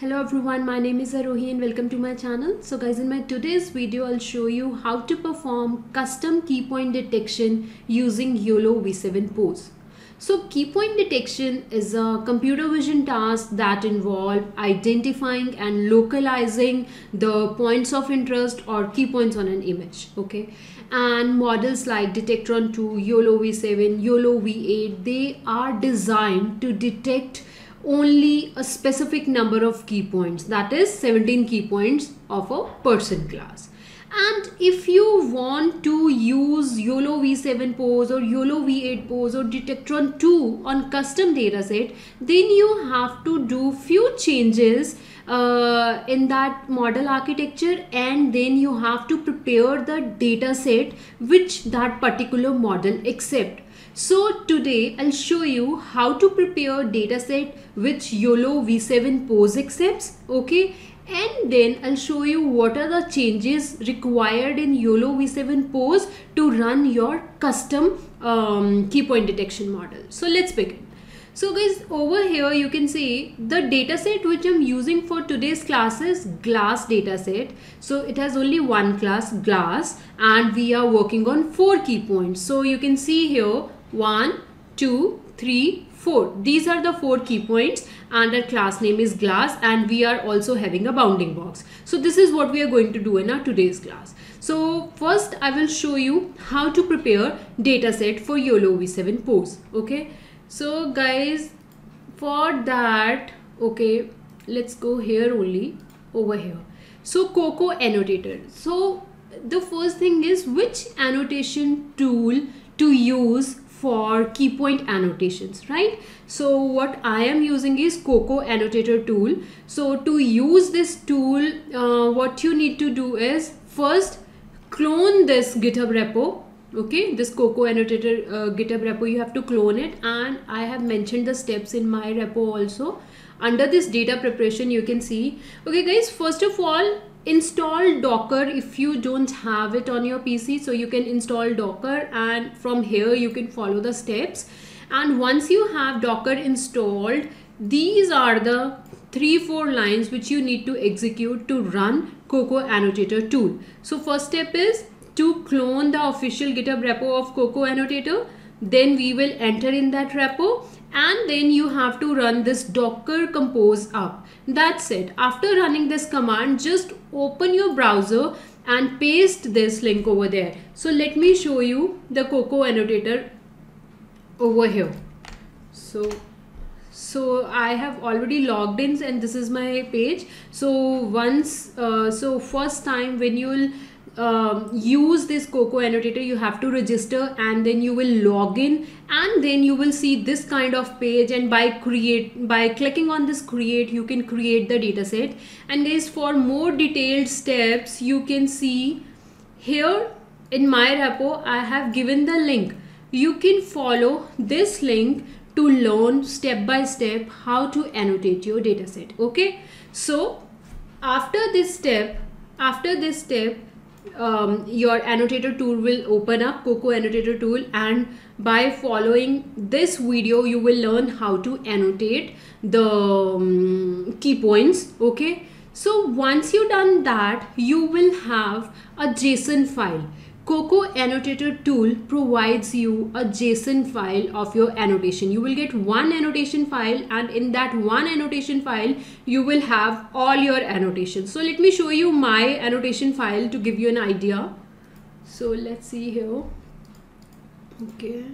Hello everyone, my name is Aarohi and welcome to my channel. So guys, in my today's video, I'll show you how to perform custom key point detection using YOLO V7 pose. So key point detection is a computer vision task that involve identifying and localizing the points of interest or key points on an image. Okay. And models like Detectron 2, YOLO V7, YOLO V8, they are designed to detect only a specific number of key points that is 17 key points of a person class. And if you want to use YOLO V7 pose or YOLO V8 pose or Detectron 2 on custom dataset then you have to do few changes uh, in that model architecture and then you have to prepare the dataset which that particular model accept so today I'll show you how to prepare dataset which YOLO V7 pose accepts okay and then I'll show you what are the changes required in YOLO V7 pose to run your custom um, key point detection model. So let's begin. So guys over here you can see the dataset which I'm using for today's class is glass dataset. So it has only one class glass and we are working on four key points. So you can see here 1, 2, 3, 4. These are the four key points and our class name is glass and we are also having a bounding box. So this is what we are going to do in our today's class. So first I will show you how to prepare dataset for YOLO V7 pose. Okay. So guys for that okay let's go here only over here. So Coco annotator. So the first thing is which annotation tool to use for key point annotations right? So what i am using is coco annotator tool. So to use this tool uh, what you need to do is first clone this github repo okay? This coco annotator uh, github repo you have to clone it. And i have mentioned the steps in my repo also. Under this data preparation you can see. Okay guys first of all install docker if you don't have it on your pc so you can install docker and from here you can follow the steps. And once you have docker installed these are the three four lines which you need to execute to run coco annotator tool. So first step is to clone the official github repo of coco annotator. Then we will enter in that repo and then you have to run this docker compose up that's it. After running this command just open your browser and paste this link over there. So let me show you the coco annotator over here. So so i have already logged in and this is my page. So once uh, so first time when you will um, use this coco annotator you have to register and then you will log in and then you will see this kind of page and by create by clicking on this create you can create the dataset. And guys for more detailed steps you can see here in my repo I have given the link. You can follow this link to learn step by step how to annotate your dataset okay? So after this step after this step um, your annotator tool will open up coco annotator tool and by following this video you will learn how to annotate the um, key points okay? So once you done that you will have a json file Coco Annotator tool provides you a JSON file of your annotation. You will get one annotation file and in that one annotation file, you will have all your annotations. So let me show you my annotation file to give you an idea. So let's see here. Okay.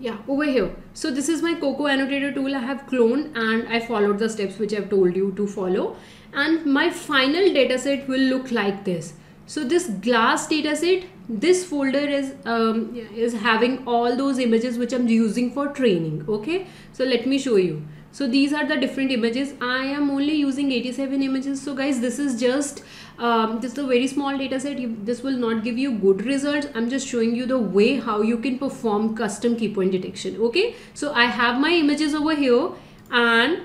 Yeah, over here. So this is my Coco Annotator tool I have cloned and I followed the steps which I've told you to follow. And my final dataset will look like this so this glass dataset this folder is um, is having all those images which i'm using for training okay? So let me show you. So these are the different images. I am only using 87 images. So guys this is just um, this is a very small data set. This will not give you good results. I'm just showing you the way how you can perform custom key point detection okay? So i have my images over here and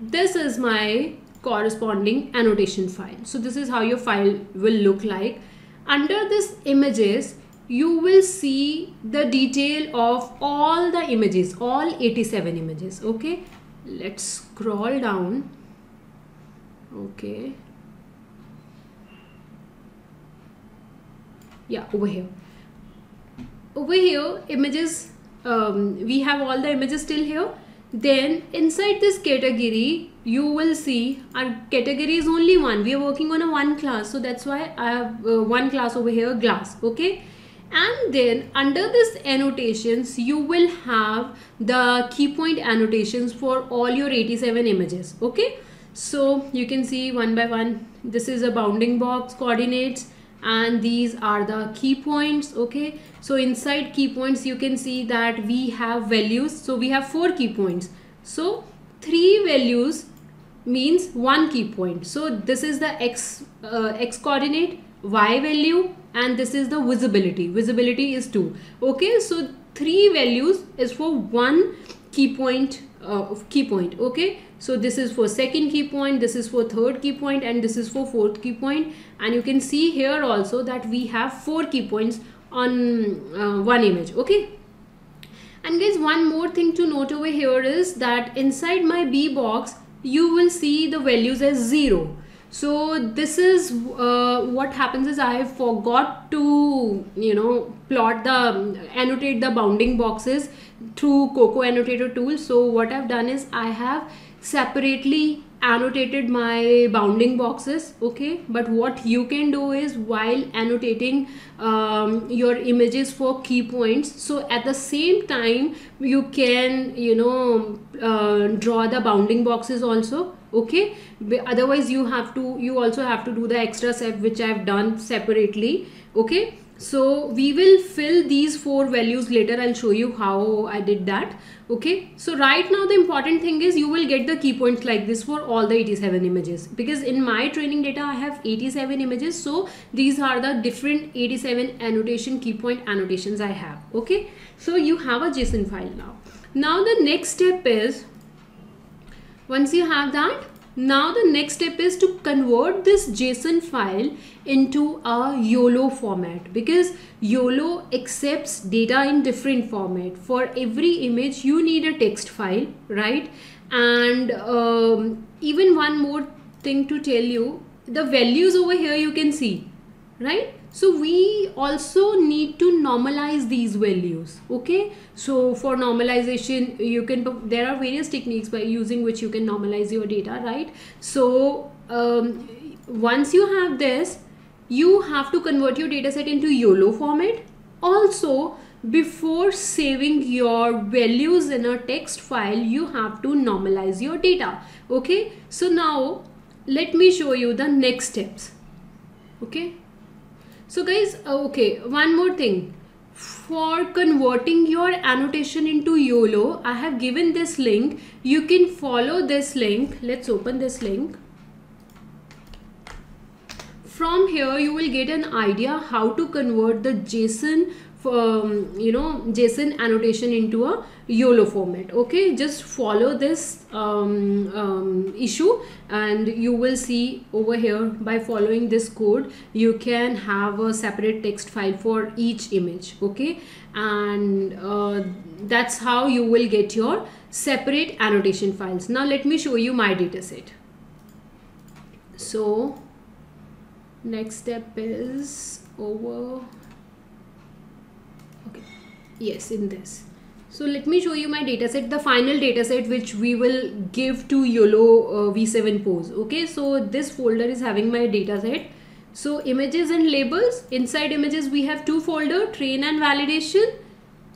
this is my corresponding annotation file. So this is how your file will look like. Under this images, you will see the detail of all the images, all 87 images. Okay, let's scroll down. okay yeah over here over here images um, we have all the images still here then inside this category you will see our category is only one. We are working on a one class so that's why i have uh, one class over here glass okay? And then under this annotations you will have the key point annotations for all your 87 images okay? So you can see one by one this is a bounding box coordinates and these are the key points okay? So inside key points you can see that we have values so we have four key points. So three values means one key point. So this is the x uh, x coordinate y value and this is the visibility. Visibility is 2 okay so three values is for one key point uh, key point. Okay so this is for second key point this is for third key point and this is for fourth key point. And you can see here also that we have four key points on uh, one image. Okay. And guys one more thing to note over here is that inside my b box you will see the values as zero. So this is uh, what happens is I forgot to you know plot the annotate the bounding boxes through Coco annotator tool. So what I've done is I have separately annotated my bounding boxes okay? But what you can do is while annotating um, your images for key points so at the same time you can you know uh, draw the bounding boxes also okay? Otherwise you have to you also have to do the extra step which i've done separately okay? So we will fill these four values later. I'll show you how i did that okay? So right now the important thing is you will get the key points like this for all the 87 images. Because in my training data i have 87 images. So these are the different 87 annotation key point annotations i have. Okay? So you have a json file now. Now the next step is once you have that now the next step is to convert this JSON file into a YOLO format because YOLO accepts data in different format. For every image you need a text file, right? And um, even one more thing to tell you, the values over here you can see, right? So we also need to normalize these values okay? So for normalization you can there are various techniques by using which you can normalize your data right? So um, once you have this you have to convert your dataset into YOLO format. Also before saving your values in a text file you have to normalize your data okay? So now let me show you the next steps okay so guys uh, okay one more thing. For converting your annotation into YOLO I have given this link. You can follow this link. Let's open this link. From here you will get an idea how to convert the JSON um, you know JSON annotation into a YOLO format okay? Just follow this um, um, issue and you will see over here by following this code you can have a separate text file for each image okay? And uh, that's how you will get your separate annotation files. Now let me show you my dataset. So next step is over yes in this. So let me show you my dataset the final dataset which we will give to YOLO uh, v7 pose. Okay so this folder is having my dataset. So images and labels. Inside images we have two folder train and validation.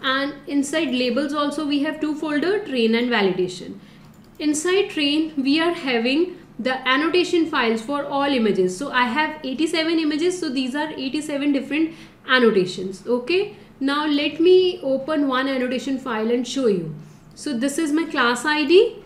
And inside labels also we have two folder train and validation. Inside train we are having the annotation files for all images. So i have 87 images. So these are 87 different annotations. Okay now let me open one annotation file and show you. So this is my class ID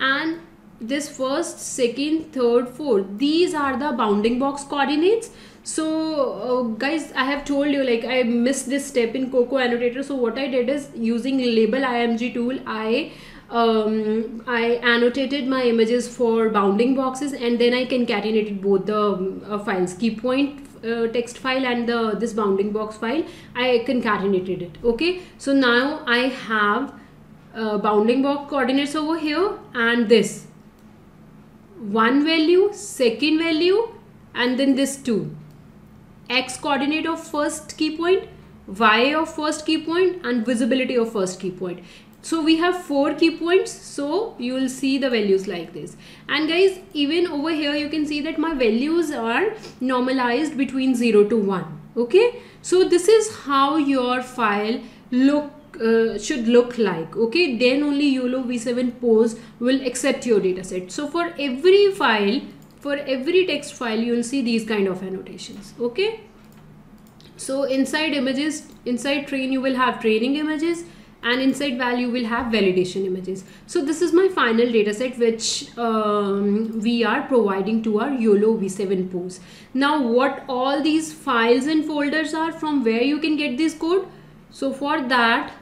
and this first, second, third, fourth. These are the bounding box coordinates. So uh, guys, I have told you like I missed this step in Coco annotator. So what I did is using labelImg tool, I um, I annotated my images for bounding boxes and then I concatenated both the uh, files key point uh, text file and the this bounding box file I concatenated it okay? So now I have uh, bounding box coordinates over here and this. One value second value and then this two. X coordinate of first key point y of first key point and visibility of first key point so we have four key points. So you will see the values like this. And guys even over here you can see that my values are normalized between 0 to 1 okay? So this is how your file look uh, should look like. Okay? Then only YOLO v7 pose will accept your dataset so for every file for every text file you will see these kind of annotations. Okay? So inside images inside train you will have training images and inside value will have validation images. So this is my final dataset which um, we are providing to our YOLO v7 pose now what all these files and folders are from where you can get this code? So for that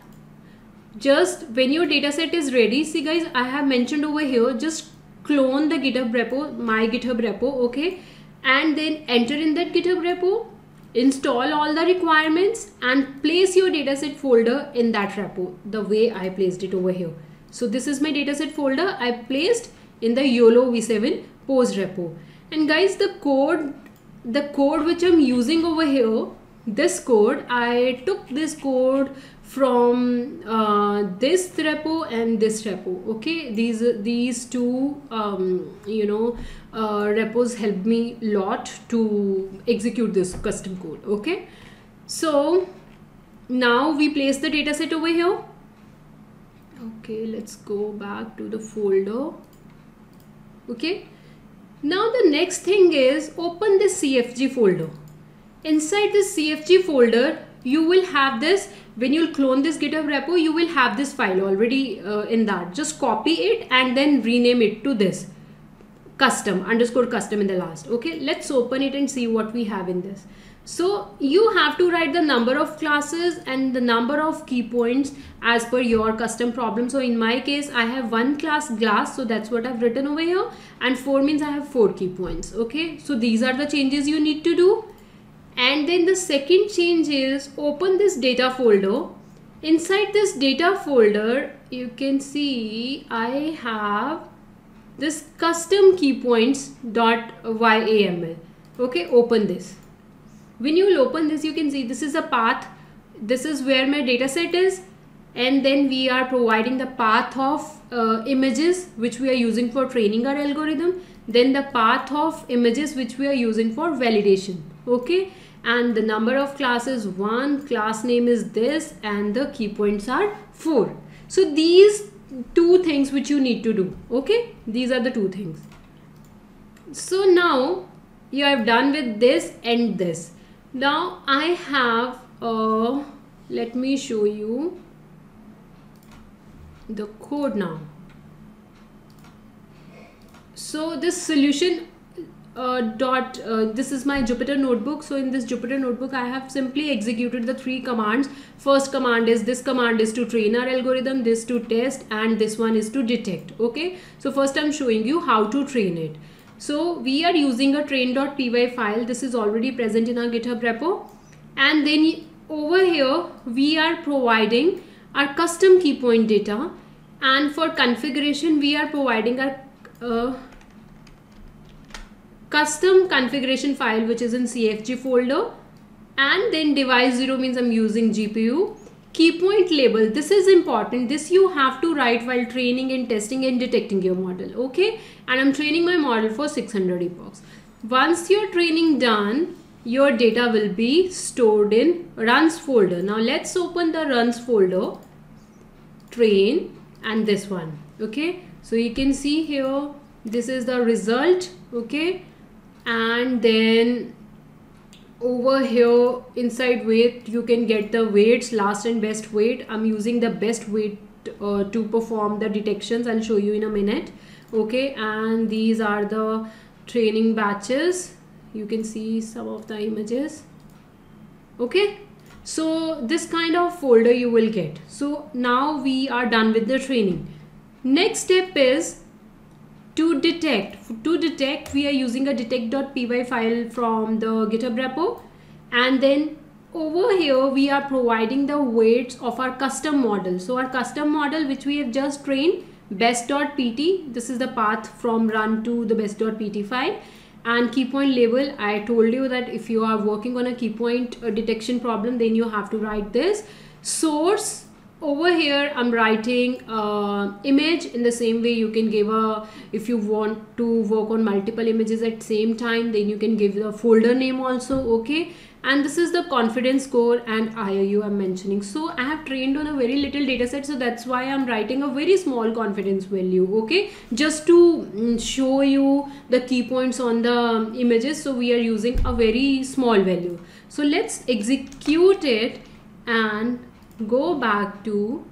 just when your dataset is ready see guys I have mentioned over here just clone the github repo my github repo okay? And then enter in that github repo install all the requirements and place your dataset folder in that repo the way I placed it over here. So this is my dataset folder I placed in the YOLO v7 pose repo. And guys the code the code which I'm using over here this code I took this code from uh, this repo and this repo okay? These these two um, you know uh, repos help me a lot to execute this custom code okay? So now we place the dataset over here. Okay let's go back to the folder okay? Now the next thing is open the cfg folder. Inside the cfg folder you will have this. When you'll clone this github repo you will have this file already uh, in that. Just copy it and then rename it to this. Custom underscore custom in the last. Okay let's open it and see what we have in this. So you have to write the number of classes and the number of key points as per your custom problem. So in my case i have one class glass. So that's what i've written over here. And four means i have four key points. Okay so these are the changes you need to do and then the second change is open this data folder. Inside this data folder you can see I have this custom key points dot YAML okay open this. When you will open this you can see this is a path. This is where my data set is. And then we are providing the path of uh, images which we are using for training our algorithm. Then the path of images which we are using for validation. Okay and the number of classes one class name is this and the key points are four. So these two things which you need to do okay? These are the two things. So now you have done with this and this. Now i have uh let me show you the code now. So this solution uh, dot uh, this is my Jupyter notebook. So in this Jupyter notebook I have simply executed the three commands. First command is this command is to train our algorithm this to test and this one is to detect. Okay? So first I'm showing you how to train it. So we are using a train.py file. This is already present in our github repo. And then over here we are providing our custom key point data. And for configuration we are providing our uh, custom configuration file which is in CFG folder and then device 0 means I'm using GPU key point label this is important. This you have to write while training and testing and detecting your model okay? And I'm training my model for 600 epochs. Once your training done your data will be stored in runs folder. Now let's open the runs folder train and this one okay? So you can see here this is the result okay and then over here inside weight you can get the weights last and best weight. I'm using the best weight uh, to perform the detections. I'll show you in a minute. Okay and these are the training batches. You can see some of the images. Okay so this kind of folder you will get. So now we are done with the training. Next step is to detect to detect we are using a detect.py file from the github repo. And then over here we are providing the weights of our custom model. So our custom model which we have just trained best.pt this is the path from run to the best.pt file. And key point label i told you that if you are working on a key point uh, detection problem then you have to write this. Source over here i'm writing uh, image in the same way you can give a if you want to work on multiple images at same time then you can give the folder name also okay and this is the confidence score and IOU I'm mentioning. So I have trained on a very little data set so that's why I'm writing a very small confidence value okay just to mm, show you the key points on the images so we are using a very small value. So let's execute it and go back to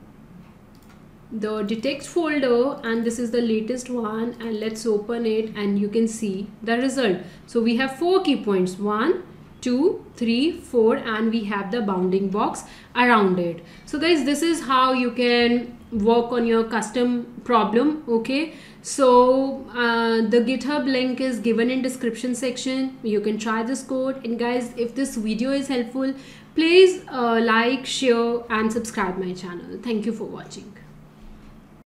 the detect folder and this is the latest one and let's open it and you can see the result. So we have four key points. One two three four and we have the bounding box around it. So guys this is how you can work on your custom problem okay? So uh, the github link is given in description section. You can try this code. And guys if this video is helpful please uh, like share and subscribe my channel. Thank you for watching